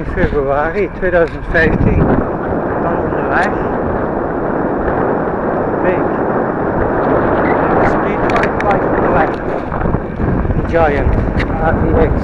16 februari 2015. Al onderweg. Beek. Speedbike bike onderweg. Giant RPX.